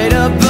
Light up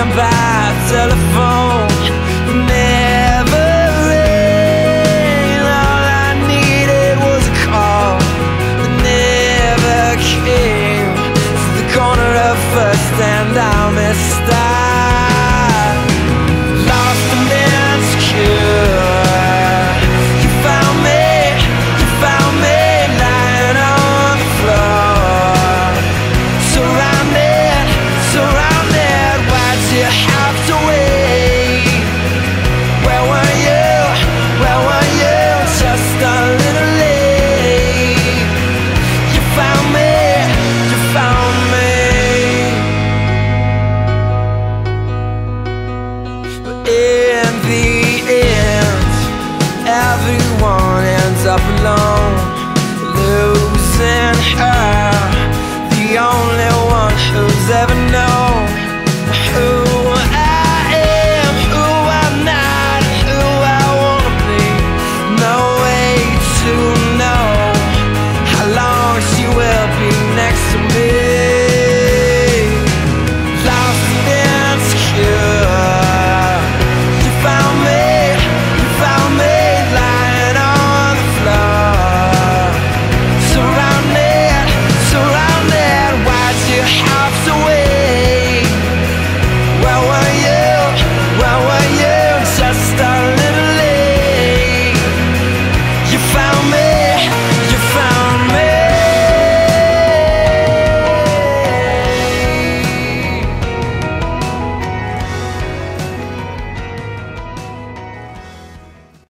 spent by telephone. Never. All I needed was a call that never came. To the corner of First and Amistad. up alone. Losing her The only one who's ever